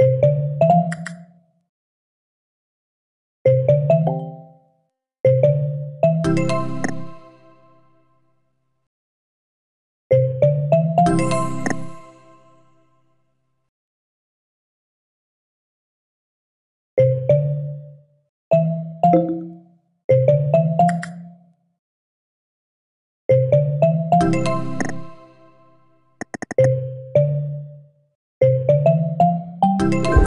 you Thank you.